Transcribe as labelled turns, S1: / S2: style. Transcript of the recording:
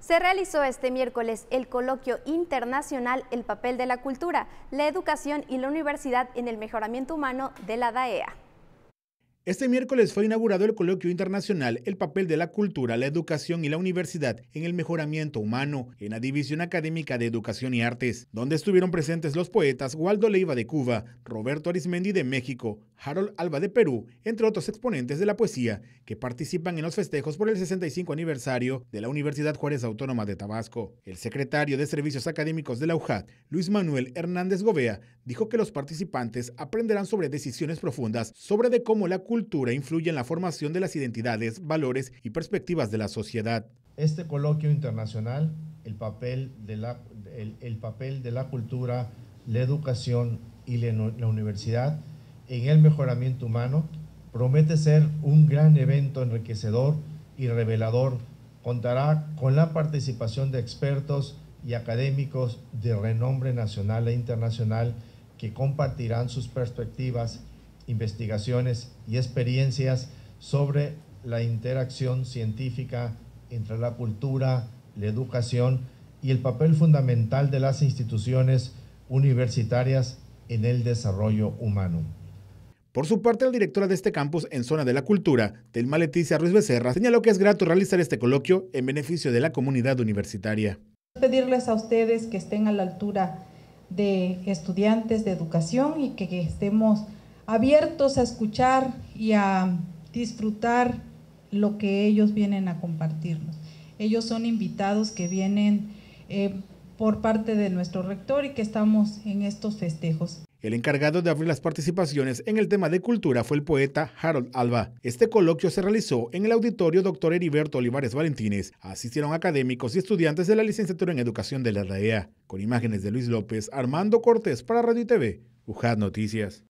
S1: Se realizó este miércoles el coloquio internacional El papel de la cultura, la educación y la universidad en el mejoramiento humano de la DAEA.
S2: Este miércoles fue inaugurado el coloquio internacional El papel de la cultura, la educación y la universidad en el mejoramiento humano en la División Académica de Educación y Artes, donde estuvieron presentes los poetas Waldo Leiva de Cuba, Roberto Arismendi de México, Harold Alba de Perú, entre otros exponentes de la poesía que participan en los festejos por el 65 aniversario de la Universidad Juárez Autónoma de Tabasco. El secretario de Servicios Académicos de la UJAT, Luis Manuel Hernández Govea, dijo que los participantes aprenderán sobre decisiones profundas sobre de cómo la cultura influye en la formación de las identidades, valores y perspectivas de la sociedad.
S3: Este coloquio internacional, el papel de la, el, papel de la cultura, la educación y la, la universidad en el mejoramiento humano, promete ser un gran evento enriquecedor y revelador. Contará con la participación de expertos y académicos de renombre nacional e internacional que compartirán sus perspectivas investigaciones y experiencias sobre la interacción científica entre la cultura, la educación y el papel fundamental de las instituciones universitarias en el desarrollo humano.
S2: Por su parte, la directora de este campus en zona de la cultura, Telma Leticia Ruiz Becerra, señaló que es grato realizar este coloquio en beneficio de la comunidad universitaria.
S4: Pedirles a ustedes que estén a la altura de estudiantes de educación y que estemos abiertos a escuchar y a disfrutar lo que ellos vienen a compartirnos. Ellos son invitados que vienen eh, por parte de nuestro rector y que estamos en estos festejos.
S2: El encargado de abrir las participaciones en el tema de cultura fue el poeta Harold Alba. Este coloquio se realizó en el auditorio Dr. Heriberto Olivares Valentines. Asistieron académicos y estudiantes de la licenciatura en Educación de la RAEA. Con imágenes de Luis López, Armando Cortés para Radio y TV, UJAD Noticias.